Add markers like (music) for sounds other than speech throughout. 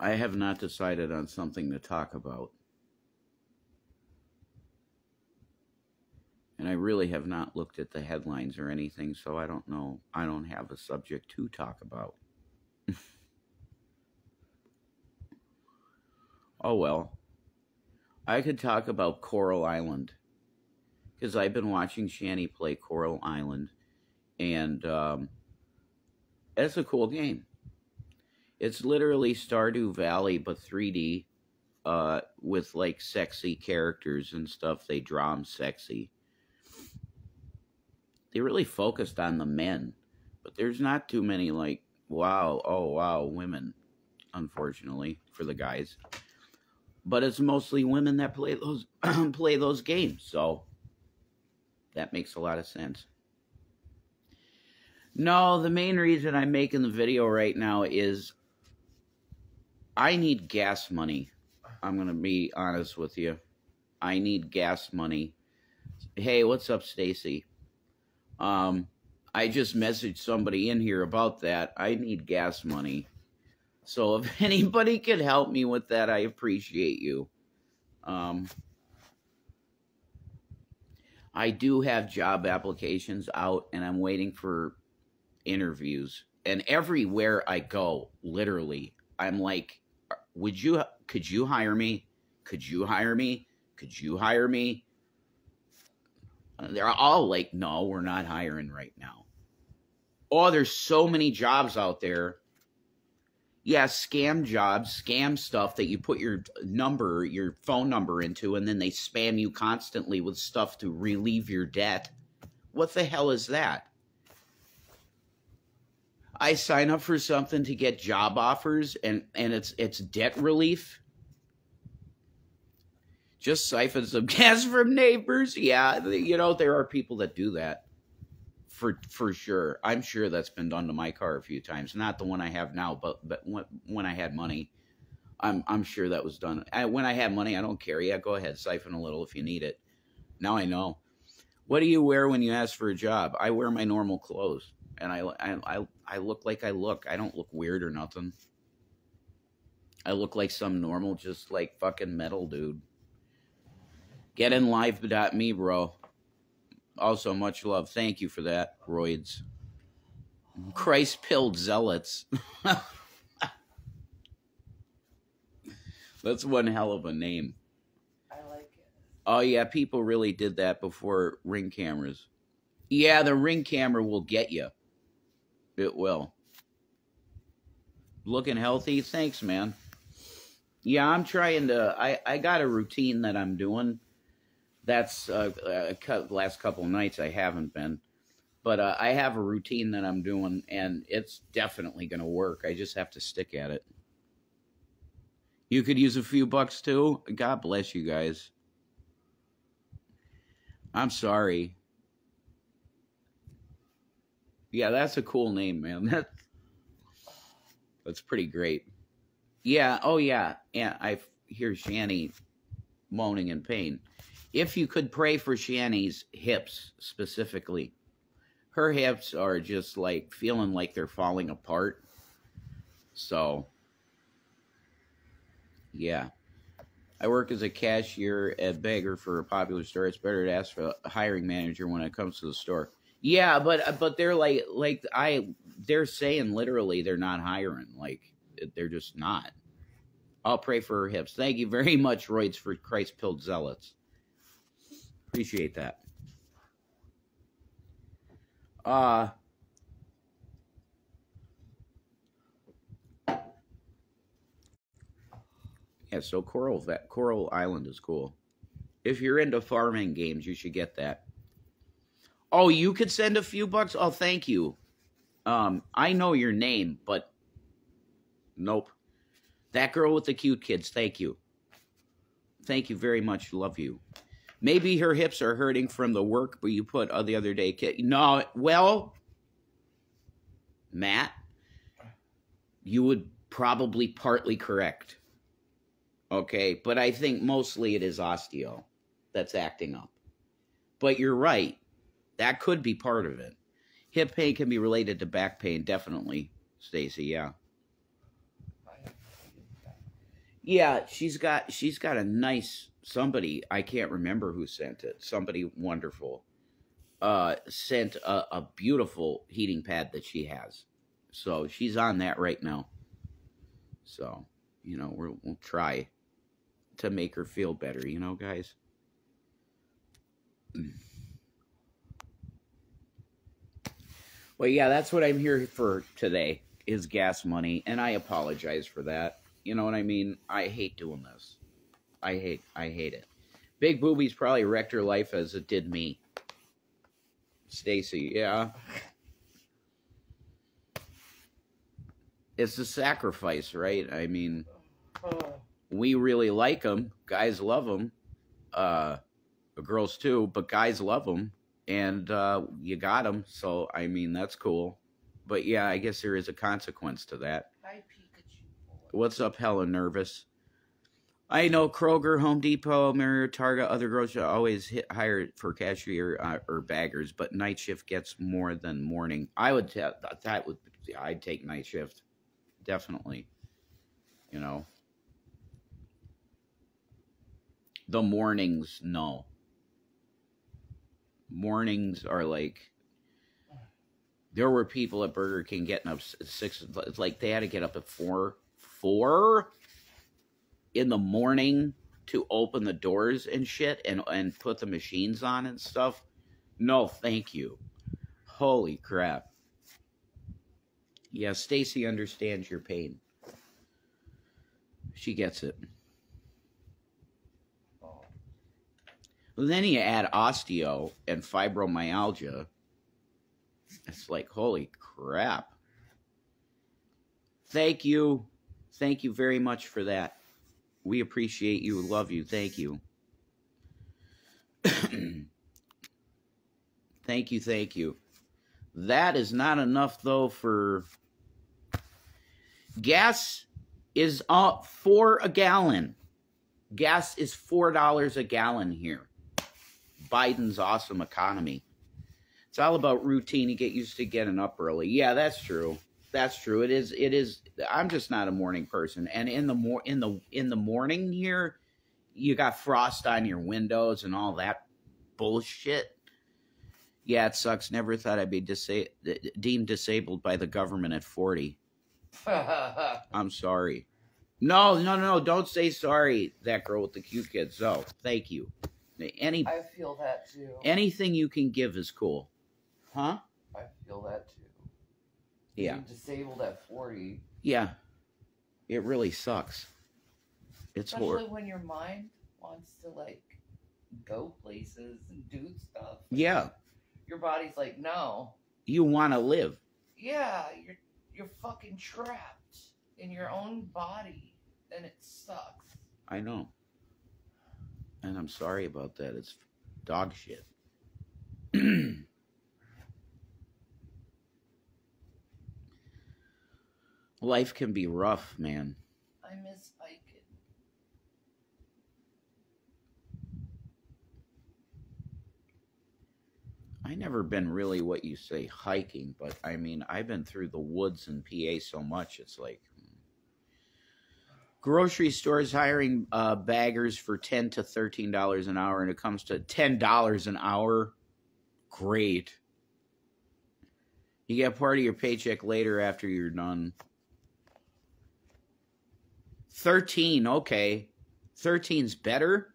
I have not decided on something to talk about. And I really have not looked at the headlines or anything, so I don't know. I don't have a subject to talk about. (laughs) oh well. I could talk about Coral Island. Because I've been watching Shanny play Coral Island. And um, it's a cool game. It's literally Stardew Valley, but 3D, uh, with like sexy characters and stuff. They draw them sexy. They really focused on the men, but there's not too many like wow, oh wow, women. Unfortunately for the guys, but it's mostly women that play those (clears throat) play those games. So that makes a lot of sense. No, the main reason I'm making the video right now is I need gas money. I'm going to be honest with you. I need gas money. Hey, what's up, Stacy? Um, I just messaged somebody in here about that. I need gas money. So if (laughs) anybody could help me with that, I appreciate you. Um, I do have job applications out and I'm waiting for interviews. And everywhere I go, literally, I'm like, would you could you hire me? Could you hire me? Could you hire me? They're all like, no, we're not hiring right now. Oh, there's so many jobs out there. Yeah, scam jobs, scam stuff that you put your number, your phone number into, and then they spam you constantly with stuff to relieve your debt. What the hell is that? I sign up for something to get job offers and and it's it's debt relief. Just siphon some (laughs) gas from neighbors. Yeah, you know there are people that do that. For for sure. I'm sure that's been done to my car a few times. Not the one I have now, but but when, when I had money, I'm I'm sure that was done. I, when I had money, I don't care. Yeah, go ahead, siphon a little if you need it. Now I know. What do you wear when you ask for a job? I wear my normal clothes and I, I, I look like I look. I don't look weird or nothing. I look like some normal, just like fucking metal dude. Get in live.me, bro. Also, much love. Thank you for that, Roids. Christ pilled zealots. (laughs) That's one hell of a name. I like it. Oh, yeah, people really did that before ring cameras. Yeah, the ring camera will get you. It will. Looking healthy. Thanks, man. Yeah, I'm trying to. I, I got a routine that I'm doing. That's uh, uh, last couple nights I haven't been, but uh, I have a routine that I'm doing, and it's definitely going to work. I just have to stick at it. You could use a few bucks too. God bless you guys. I'm sorry. Yeah, that's a cool name, man. (laughs) That's that's pretty great. Yeah. Oh, yeah. And I hear Shanny moaning in pain. If you could pray for Shanny's hips specifically, her hips are just like feeling like they're falling apart. So, yeah. I work as a cashier at Beggar for a popular store. It's better to ask for a hiring manager when it comes to the store. Yeah, but but they're like like I they're saying literally they're not hiring. Like they're just not. I'll pray for her hips. Thank you very (laughs) much, Royds, for Christ pilled zealots. Appreciate that. Uh Yeah, so Coral that Coral Island is cool. If you're into farming games, you should get that. Oh, you could send a few bucks? Oh, thank you. Um, I know your name, but nope. That girl with the cute kids, thank you. Thank you very much. Love you. Maybe her hips are hurting from the work but you put uh, the other day. No, well, Matt, you would probably partly correct. Okay, but I think mostly it is osteo that's acting up. But you're right. That could be part of it. Hip pain can be related to back pain, definitely, Stacy. Yeah. Yeah, she's got she's got a nice somebody. I can't remember who sent it. Somebody wonderful uh sent a, a beautiful heating pad that she has. So she's on that right now. So, you know, we're, we'll try to make her feel better, you know, guys. Well, yeah, that's what I'm here for today is gas money, and I apologize for that. You know what I mean? I hate doing this. I hate I hate it. Big boobies probably wrecked her life as it did me. Stacy, yeah. It's a sacrifice, right? I mean, we really like them. Guys love them. Uh, girls too, but guys love them and uh, you got him. So I mean, that's cool. But yeah, I guess there is a consequence to that. Hi, Pikachu. What's up, Hella Nervous? I know Kroger, Home Depot, Marriott, Target, other grocery always hit higher for cashier uh, or baggers, but night shift gets more than morning. I would tell that would I'd take night shift, definitely. You know, the mornings, no mornings are like there were people at Burger King getting up six it's like they had to get up at four four in the morning to open the doors and shit and and put the machines on and stuff. No, thank you. Holy crap. Yeah, Stacy understands your pain. She gets it. Then you add osteo and fibromyalgia. It's like, holy crap. Thank you. Thank you very much for that. We appreciate you. Love you. Thank you. (clears throat) thank you. Thank you. That is not enough, though, for gas is up for a gallon. Gas is $4 a gallon here. Biden's awesome economy. It's all about routine. You get used to getting up early. Yeah, that's true. That's true. It is. It is. I'm just not a morning person. And in the more in the in the morning here, you got frost on your windows and all that bullshit. Yeah, it sucks. Never thought I'd be disa- deemed disabled by the government at 40. (laughs) I'm sorry. No, no, no, don't say sorry, that girl with the cute kids. Oh, thank you. Any I feel that too. anything you can give is cool. Huh? I feel that too. Yeah. Being disabled at 40. Yeah. It really sucks. It's Especially horrible. when your mind wants to like go places and do stuff. Yeah. Your body's like, no. You want to live. Yeah, you're you're fucking trapped in your own body and it sucks. I know. And I'm sorry about that. It's dog shit. (clears throat) Life can be rough, man. I miss hiking. I never been really what you say hiking, but I mean I've been through the woods in PA so much. It's like. Grocery stores hiring uh, baggers for ten to thirteen dollars an hour, and it comes to ten dollars an hour. Great. You get part of your paycheck later after you're done. Thirteen, okay. Thirteen's better,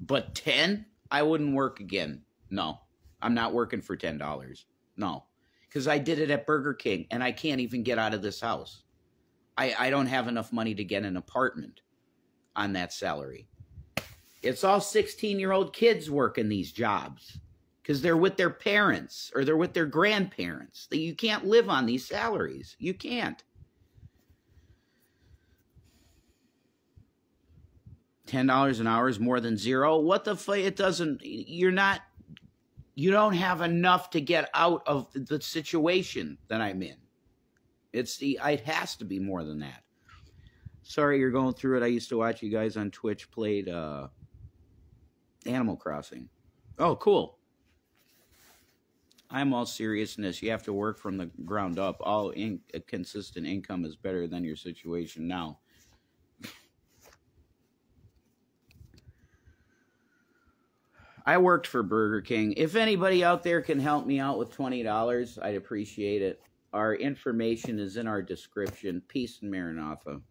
but ten, I wouldn't work again. No. I'm not working for ten dollars. No, because I did it at Burger King, and I can't even get out of this house. I I don't have enough money to get an apartment on that salary. It's all 16 year old kids working these jobs because they're with their parents or they're with their grandparents. You can't live on these salaries. You can't. Ten dollars an hour is more than zero. What the fuck? It doesn't. You're not you don't have enough to get out of the situation that I'm in. It's the it has to be more than that. Sorry you're going through it. I used to watch you guys on Twitch played uh Animal Crossing. Oh, cool. I'm all seriousness. You have to work from the ground up. All in, consistent income is better than your situation now. I worked for Burger King. If anybody out there can help me out with $20, I'd appreciate it. Our information is in our description. Peace and Maranatha.